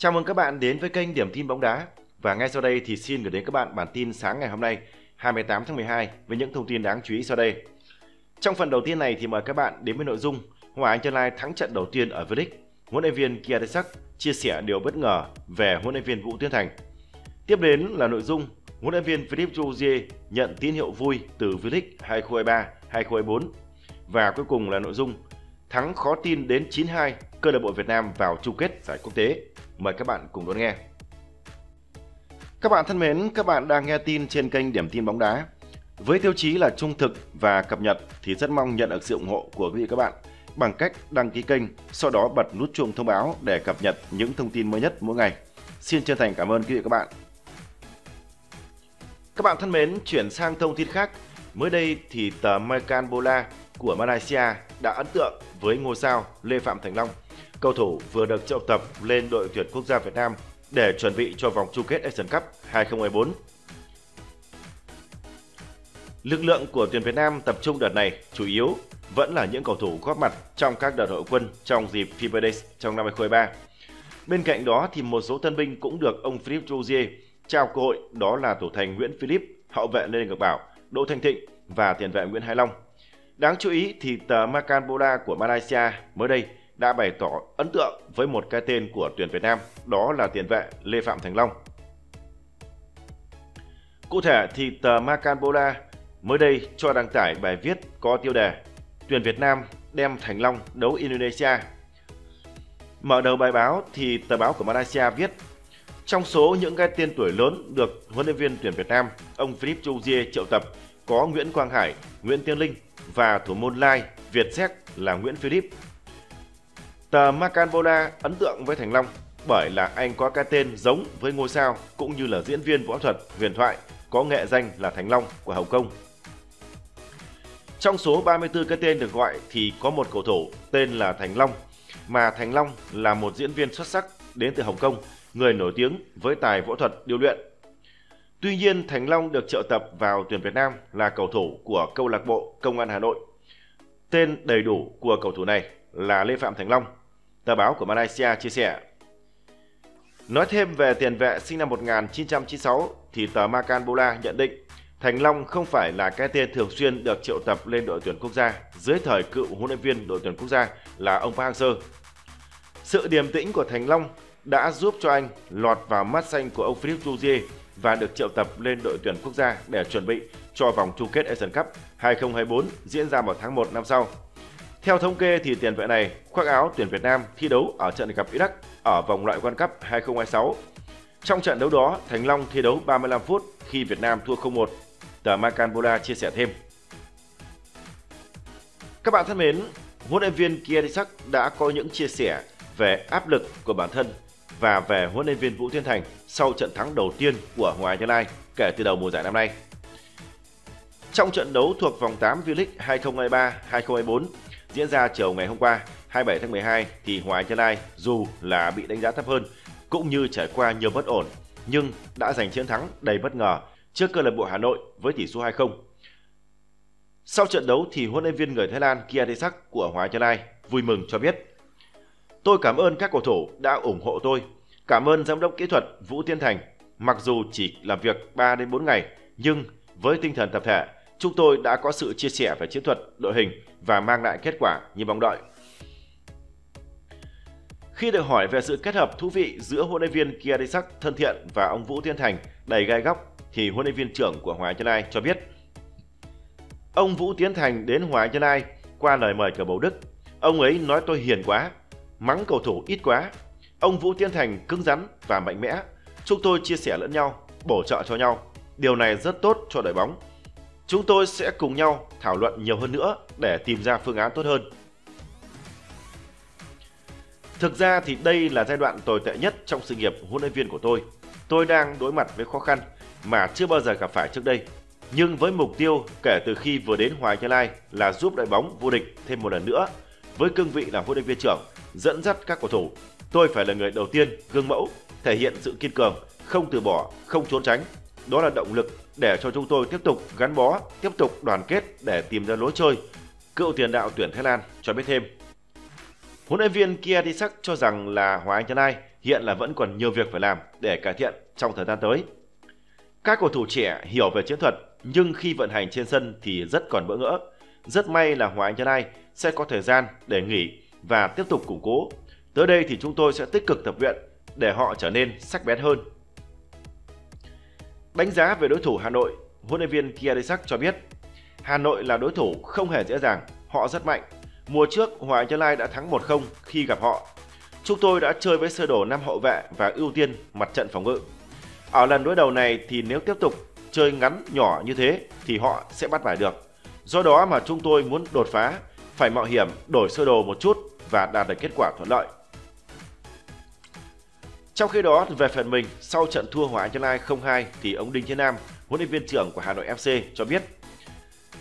Chào mừng các bạn đến với kênh Điểm tin bóng đá. Và ngay sau đây thì xin gửi đến các bạn bản tin sáng ngày hôm nay, 28 tháng 12 với những thông tin đáng chú ý sau đây. Trong phần đầu tiên này thì mời các bạn đến với nội dung Hòa Anh Chân Lai thắng trận đầu tiên ở V-League. Huấn luyện viên Kia Desak chia sẻ điều bất ngờ về huấn luyện viên Vũ Tiến Thành. Tiếp đến là nội dung huấn luyện viên Philippe Jouzier nhận tín hiệu vui từ V-League 2023-2024. Và cuối cùng là nội dung thắng khó tin đến 9-2 câu lạc bộ Việt Nam vào chung kết giải quốc tế. Mời các bạn cùng đón nghe. Các bạn thân mến, các bạn đang nghe tin trên kênh Điểm tin bóng đá. Với tiêu chí là trung thực và cập nhật thì rất mong nhận được sự ủng hộ của quý vị các bạn bằng cách đăng ký kênh, sau đó bật nút chuông thông báo để cập nhật những thông tin mới nhất mỗi ngày. Xin chân thành cảm ơn quý vị các bạn. Các bạn thân mến, chuyển sang thông tin khác. Mới đây thì tờ Mekan Bola của Malaysia đã ấn tượng với ngôi sao Lê Phạm Thành Long. Cầu thủ vừa được triệu tập lên đội tuyển quốc gia Việt Nam để chuẩn bị cho vòng chung kết Asian Cup 2024. Lực lượng của tuyển Việt Nam tập trung đợt này chủ yếu vẫn là những cầu thủ góp mặt trong các đợt hội quân trong dịp FIFA Days trong năm 2023. Bên cạnh đó thì một số tân binh cũng được ông Philip Jouzier trao cơ hội đó là thủ thành Nguyễn Philip, hậu vệ Lê Ngọc Bảo, Đỗ Thanh Thịnh và tiền vệ Nguyễn Hải Long. Đáng chú ý thì tờ Makan Bola của Malaysia mới đây đã bày tỏ ấn tượng với một cái tên của tuyển Việt Nam, đó là tiền vệ Lê Phạm Thành Long. Cụ thể thì tờ Macanbola mới đây cho đăng tải bài viết có tiêu đề Tuyển Việt Nam đem Thành Long đấu Indonesia. Mở đầu bài báo thì tờ báo của Malaysia viết trong số những cái tên tuổi lớn được huấn luyện viên tuyển Việt Nam, ông Philip Jouzier triệu tập có Nguyễn Quang Hải, Nguyễn Tiên Linh và thủ môn lai Việt Séc là Nguyễn Philip. Tờ Macanvola ấn tượng với Thành Long bởi là anh có cái tên giống với ngôi sao cũng như là diễn viên võ thuật huyền thoại có nghệ danh là Thành Long của Hồng Kông. Trong số 34 cái tên được gọi thì có một cầu thủ tên là Thành Long, mà Thành Long là một diễn viên xuất sắc đến từ Hồng Kông, người nổi tiếng với tài võ thuật điêu luyện. Tuy nhiên, Thành Long được triệu tập vào tuyển Việt Nam là cầu thủ của câu lạc bộ Công an Hà Nội. Tên đầy đủ của cầu thủ này là Lê Phạm Thành Long. Tờ báo của Malaysia chia sẻ. Nói thêm về tiền vệ sinh năm 1996 thì tờ Makan Bola nhận định Thành Long không phải là cái tên thường xuyên được triệu tập lên đội tuyển quốc gia dưới thời cựu huấn luyện viên đội tuyển quốc gia là ông Park Hang-seo. Sự điềm tĩnh của Thành Long đã giúp cho anh lọt vào mắt xanh của ông Philippe Jouzier và được triệu tập lên đội tuyển quốc gia để chuẩn bị cho vòng chung kết Asian Cup 2024 diễn ra vào tháng 1 năm sau. Theo thống kê thì tiền vệ này khoác áo tuyển Việt Nam thi đấu ở trận gặp Iraq ở vòng loại World Cup 2026. Trong trận đấu đó, Thành Long thi đấu 35 phút khi Việt Nam thua 0-1 tờ Macanbola chia sẻ thêm. Các bạn thân mến, huấn luyện viên Kierisak đã có những chia sẻ về áp lực của bản thân và về huấn luyện viên Vũ Thiên Thành sau trận thắng đầu tiên của Hoàng Anh Gia Lai kể từ đầu mùa giải năm nay. Trong trận đấu thuộc vòng 8 V-League 2023-2024 diễn ra chiều ngày hôm qua 27 tháng 12 thì Hoàng Anh Gia Lai dù là bị đánh giá thấp hơn cũng như trải qua nhiều bất ổn nhưng đã giành chiến thắng đầy bất ngờ trước câu lạc bộ Hà Nội với tỷ số 2-0. Sau trận đấu thì huấn luyện viên người Thái Lan Kia của Hoàng Gia Lai vui mừng cho biết Tôi cảm ơn các cầu thủ đã ủng hộ tôi. Cảm ơn giám đốc kỹ thuật Vũ Tiến Thành. Mặc dù chỉ làm việc 3 đến 4 ngày, nhưng với tinh thần tập thể, chúng tôi đã có sự chia sẻ về chiến thuật, đội hình và mang lại kết quả như mong đợi. Khi được hỏi về sự kết hợp thú vị giữa huấn luyện viên Kia Desak thân thiện và ông Vũ Thiên Thành đầy gai góc, thì huấn luyện viên trưởng của Hoàng Anh Lai cho biết Ông Vũ Tiến Thành đến Hoàng Anh Lai qua lời mời của Bầu Đức. Ông ấy nói tôi hiền quá, mắng cầu thủ ít quá. Ông Vũ Tiến Thành cứng rắn và mạnh mẽ. Chúng tôi chia sẻ lẫn nhau, bổ trợ cho nhau. Điều này rất tốt cho đội bóng. Chúng tôi sẽ cùng nhau thảo luận nhiều hơn nữa để tìm ra phương án tốt hơn. Thực ra thì đây là giai đoạn tồi tệ nhất trong sự nghiệp huấn luyện viên của tôi. Tôi đang đối mặt với khó khăn mà chưa bao giờ gặp phải trước đây. Nhưng với mục tiêu kể từ khi vừa đến Hoài Gia Lai là giúp đội bóng vô địch thêm một lần nữa, với cương vị là huấn luyện viên trưởng, dẫn dắt các cầu thủ, tôi phải là người đầu tiên gương mẫu, thể hiện sự kiên cường, không từ bỏ, không trốn tránh. Đó là động lực để cho chúng tôi tiếp tục gắn bó, tiếp tục đoàn kết để tìm ra lối chơi. Cựu tiền đạo tuyển Thái Lan cho biết thêm. Huấn luyện viên Kia Disak cho rằng là Hoàng Anh Trấn Ai hiện là vẫn còn nhiều việc phải làm để cải thiện trong thời gian tới. Các cầu thủ trẻ hiểu về chiến thuật nhưng khi vận hành trên sân thì rất còn bỡ ngỡ. Rất may là Hoàng Anh Trấn Ai sẽ có thời gian để nghỉ và tiếp tục củng cố. Tới đây thì chúng tôi sẽ tích cực tập luyện để họ trở nên sắc bén hơn. Đánh giá về đối thủ Hà Nội, huấn luyện viên Kia cho biết Hà Nội là đối thủ không hề dễ dàng, họ rất mạnh. Mùa trước, Hoàng Anh Gia Lai đã thắng 1-0 khi gặp họ. Chúng tôi đã chơi với sơ đồ 5 hậu vệ và ưu tiên mặt trận phòng ngự. Ở lần đối đầu này thì nếu tiếp tục chơi ngắn nhỏ như thế thì họ sẽ bắt bài được. Do đó mà chúng tôi muốn đột phá, phải mạo hiểm đổi sơ đồ một chút và đạt được kết quả thuận lợi. Trong khi đó, về phần mình, sau trận thua Hoàng Anh Gia Lai 0-2 thì ông Đinh Thiên Nam, huấn luyện viên trưởng của Hà Nội FC cho biết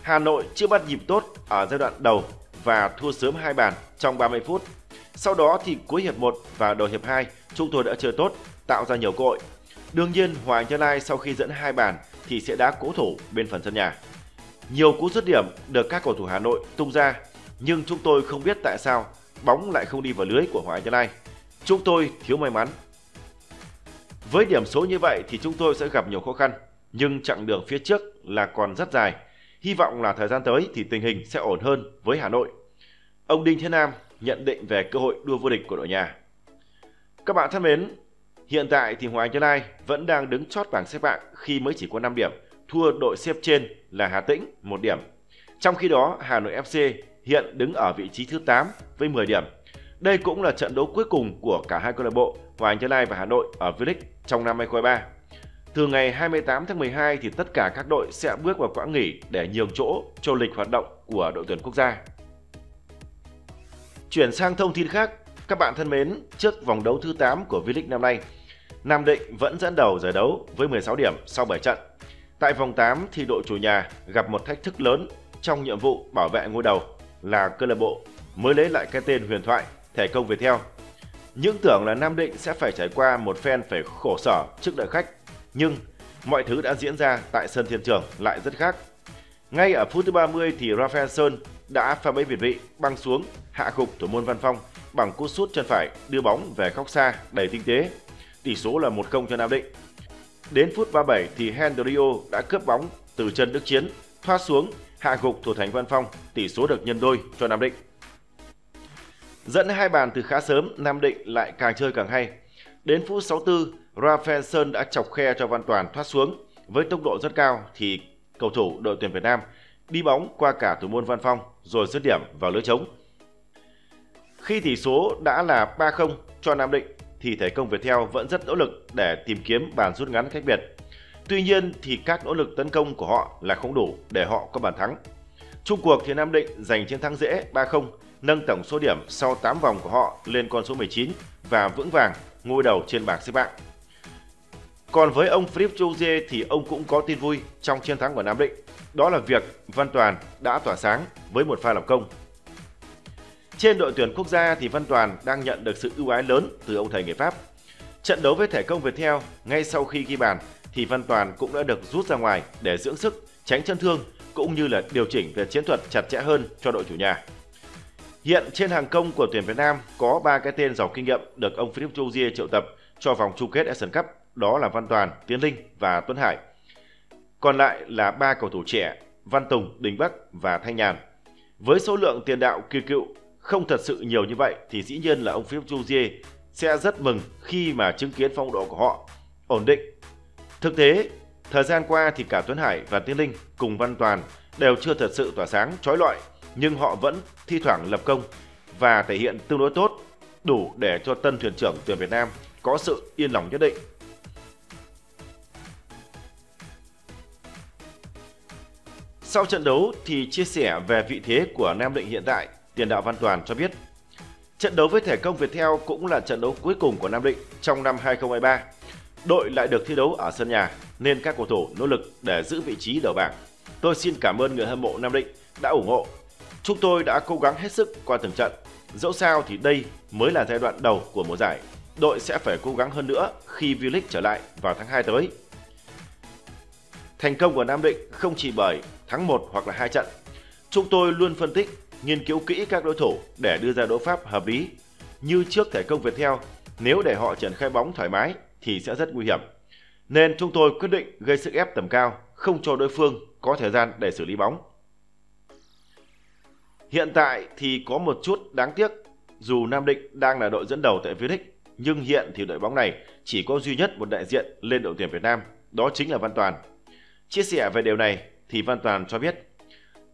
Hà Nội chưa bắt nhịp tốt ở giai đoạn đầu và thua sớm hai bàn trong 30 phút. Sau đó thì cuối hiệp 1 và đầu hiệp 2, chúng tôi đã chơi tốt, tạo ra nhiều cơ hội. Đương nhiên, Hoàng Gia Lai sau khi dẫn hai bàn thì sẽ đá cố thủ bên phần sân nhà. Nhiều cú dứt điểm được các cầu thủ Hà Nội tung ra, nhưng chúng tôi không biết tại sao bóng lại không đi vào lưới của Hoàng Gia Lai. Chúng tôi thiếu may mắn. Với điểm số như vậy thì chúng tôi sẽ gặp nhiều khó khăn, nhưng chặng đường phía trước là còn rất dài Hy vọng là thời gian tới thì tình hình sẽ ổn hơn với Hà Nội. Ông Đinh Thế Nam nhận định về cơ hội đua vô địch của đội nhà. Các bạn thân mến, hiện tại thì Hoàng Anh Gia Lai vẫn đang đứng chót bảng xếp hạng khi mới chỉ có 5 điểm, thua đội xếp trên là Hà Tĩnh 1 điểm. Trong khi đó, Hà Nội FC hiện đứng ở vị trí thứ 8 với 10 điểm. Đây cũng là trận đấu cuối cùng của cả hai câu lạc bộ Hoàng Anh Gia Lai và Hà Nội ở V-League trong năm 2023. Từ ngày 28 tháng 12 thì tất cả các đội sẽ bước vào quãng nghỉ để nhường chỗ cho lịch hoạt động của đội tuyển quốc gia. Chuyển sang thông tin khác, các bạn thân mến, trước vòng đấu thứ 8 của V-League năm nay, Nam Định vẫn dẫn đầu giải đấu với 16 điểm sau 7 trận. Tại vòng 8 thì đội chủ nhà gặp một thách thức lớn trong nhiệm vụ bảo vệ ngôi đầu là câu lạc bộ mới lấy lại cái tên huyền thoại Thể công Viettel. Những tưởng là Nam Định sẽ phải trải qua một phen phải khổ sở trước đội khách nhưng mọi thứ đã diễn ra tại sân Thiên Trường lại rất khác. Ngay ở phút thứ 30 thì Rafael Sơn đã pha bẫy việt vị băng xuống hạ gục thủ môn Văn Phong bằng cú sút chân phải đưa bóng về góc xa đầy tinh tế. Tỷ số là 1-0 cho Nam Định. Đến phút 37 thì Hendrio đã cướp bóng từ chân Đức Chiến, thoát xuống hạ gục thủ thành Văn Phong, tỷ số được nhân đôi cho Nam Định. Dẫn hai bàn từ khá sớm, Nam Định lại càng chơi càng hay. Đến phút 64, Rafael Sơn đã chọc khe cho Văn Toàn thoát xuống. Với tốc độ rất cao thì cầu thủ đội tuyển Việt Nam đi bóng qua cả thủ môn Văn Phong rồi dứt điểm vào lưới trống. Khi tỷ số đã là 3-0 cho Nam Định thì thể công Viettel vẫn rất nỗ lực để tìm kiếm bàn rút ngắn cách biệt. Tuy nhiên thì các nỗ lực tấn công của họ là không đủ để họ có bàn thắng. Trung cuộc thì Nam Định giành chiến thắng dễ 3-0, nâng tổng số điểm sau 8 vòng của họ lên con số 19 và vững vàng ngôi đầu trên bảng xếp hạng. Còn với ông Philip Jouzier thì ông cũng có tin vui trong chiến thắng của Nam Định. Đó là việc Văn Toàn đã tỏa sáng với một pha lập công. Trên đội tuyển quốc gia thì Văn Toàn đang nhận được sự ưu ái lớn từ ông thầy người Pháp. Trận đấu với thể công Viettel ngay sau khi ghi bàn thì Văn Toàn cũng đã được rút ra ngoài để dưỡng sức, tránh chấn thương cũng như là điều chỉnh về chiến thuật chặt chẽ hơn cho đội chủ nhà. Hiện trên hàng công của tuyển Việt Nam có 3 cái tên giàu kinh nghiệm được ông Philip Jouzier triệu tập cho vòng chung kết Asian Cup, đó là Văn Toàn, Tiến Linh và Tuấn Hải. Còn lại là ba cầu thủ trẻ Văn Tùng, Đình Bắc và Thanh Nhàn. Với số lượng tiền đạo kỳ cựu không thật sự nhiều như vậy thì dĩ nhiên là ông Philip Jouzier sẽ rất mừng khi mà chứng kiến phong độ của họ ổn định. Thực tế, thời gian qua thì cả Tuấn Hải và Tiến Linh cùng Văn Toàn đều chưa thật sự tỏa sáng trói lọi nhưng họ vẫn thi thoảng lập công và thể hiện tương đối tốt, đủ để cho tân thuyền trưởng tuyển Việt Nam có sự yên lòng nhất định. Sau trận đấu thì chia sẻ về vị thế của Nam Định hiện tại, tiền đạo Văn Toàn cho biết Trận đấu với Thể công Viettel cũng là trận đấu cuối cùng của Nam Định trong năm 2023. Đội lại được thi đấu ở sân nhà nên các cầu thủ nỗ lực để giữ vị trí đầu bảng. Tôi xin cảm ơn người hâm mộ Nam Định đã ủng hộ Chúng tôi đã cố gắng hết sức qua từng trận. Dẫu sao thì đây mới là giai đoạn đầu của mùa giải. Đội sẽ phải cố gắng hơn nữa khi V-League trở lại vào tháng 2 tới. Thành công của Nam Định không chỉ bởi thắng 1 hoặc là hai trận. Chúng tôi luôn phân tích, nghiên cứu kỹ các đối thủ để đưa ra đấu pháp hợp lý như trước thể công Viettel, nếu để họ triển khai bóng thoải mái thì sẽ rất nguy hiểm. Nên chúng tôi quyết định gây sức ép tầm cao, không cho đối phương có thời gian để xử lý bóng. Hiện tại thì có một chút đáng tiếc, dù Nam Định đang là đội dẫn đầu tại V-League, nhưng hiện thì đội bóng này chỉ có duy nhất một đại diện lên đội tuyển Việt Nam, đó chính là Văn Toàn. Chia sẻ về điều này thì Văn Toàn cho biết,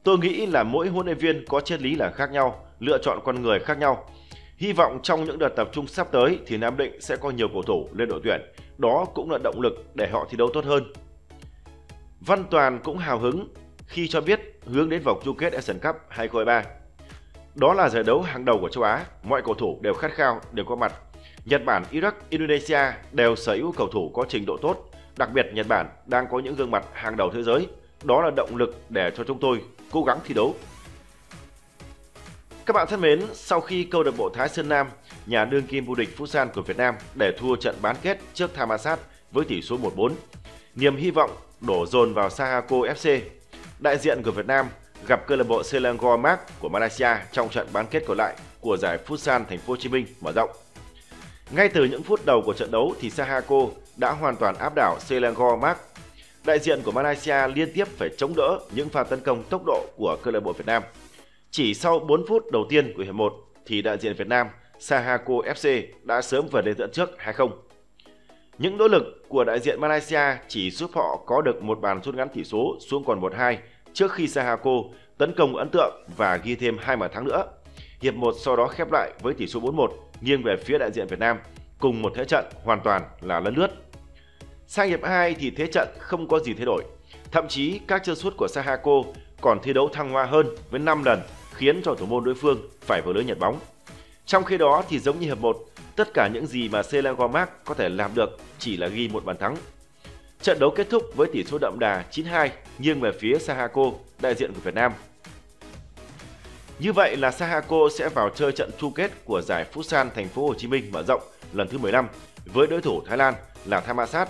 tôi nghĩ là mỗi huấn luyện viên có triết lý là khác nhau, lựa chọn con người khác nhau. Hy vọng trong những đợt tập trung sắp tới thì Nam Định sẽ có nhiều cầu thủ lên đội tuyển, đó cũng là động lực để họ thi đấu tốt hơn. Văn Toàn cũng hào hứng khi cho biết hướng đến vòng chung kết Asian Cup 2023. Đó là giải đấu hàng đầu của châu Á, mọi cầu thủ đều khát khao, đều có mặt. Nhật Bản, Iraq, Indonesia đều sở hữu cầu thủ có trình độ tốt, đặc biệt Nhật Bản đang có những gương mặt hàng đầu thế giới. Đó là động lực để cho chúng tôi cố gắng thi đấu. Các bạn thân mến, sau khi câu lạc bộ Thái Sơn Nam, nhà đương kim vô địch Futsal của Việt Nam để thua trận bán kết trước Thammasat với tỷ số 1-4, niềm hy vọng đổ dồn vào Sahako FC đại diện của Việt Nam gặp câu lạc bộ Selangor Mark của Malaysia trong trận bán kết còn lại của giải Futsal Thành phố Hồ Chí Minh mở rộng. Ngay từ những phút đầu của trận đấu thì Sahako đã hoàn toàn áp đảo Selangor Mark. Đại diện của Malaysia liên tiếp phải chống đỡ những pha tấn công tốc độ của câu lạc bộ Việt Nam. Chỉ sau 4 phút đầu tiên của hiệp 1 thì đại diện Việt Nam Sahako FC đã sớm vượt lên dẫn trước 2-0. Những nỗ lực của đại diện Malaysia chỉ giúp họ có được một bàn rút ngắn tỷ số xuống còn 1-2 trước khi Sahako tấn công ấn tượng và ghi thêm hai bàn thắng nữa. Hiệp 1 sau đó khép lại với tỷ số 4-1 nghiêng về phía đại diện Việt Nam cùng một thế trận hoàn toàn là lấn lướt. Sang hiệp 2 thì thế trận không có gì thay đổi. Thậm chí các chân sút của Sahako còn thi đấu thăng hoa hơn với 5 lần khiến cho thủ môn đối phương phải vào lưới nhặt bóng. Trong khi đó thì giống như hiệp 1, tất cả những gì mà Selangor Mark có thể làm được chỉ là ghi một bàn thắng. Trận đấu kết thúc với tỷ số đậm đà 9-2 nghiêng về phía Sahako, đại diện của Việt Nam. Như vậy là Sahako sẽ vào chơi trận chung kết của giải Futsal Thành phố Hồ Chí Minh mở rộng lần thứ 15 với đối thủ Thái Lan là Thammasat.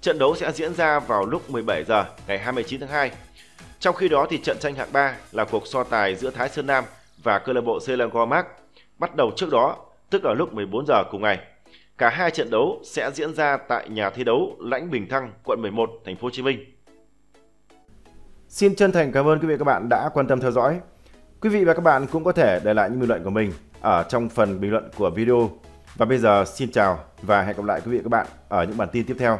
Trận đấu sẽ diễn ra vào lúc 17 giờ ngày 29 tháng 2. Trong khi đó thì trận tranh hạng 3 là cuộc so tài giữa Thái Sơn Nam và câu lạc bộ Selangor Mark bắt đầu trước đó, tức ở lúc 14 giờ cùng ngày. Cả hai trận đấu sẽ diễn ra tại nhà thi đấu Lãnh Bình Thăng, quận 11, thành phố Hồ Chí Minh. Xin chân thành cảm ơn quý vị và các bạn đã quan tâm theo dõi. Quý vị và các bạn cũng có thể để lại những bình luận của mình ở trong phần bình luận của video. Và bây giờ xin chào và hẹn gặp lại quý vị và các bạn ở những bản tin tiếp theo.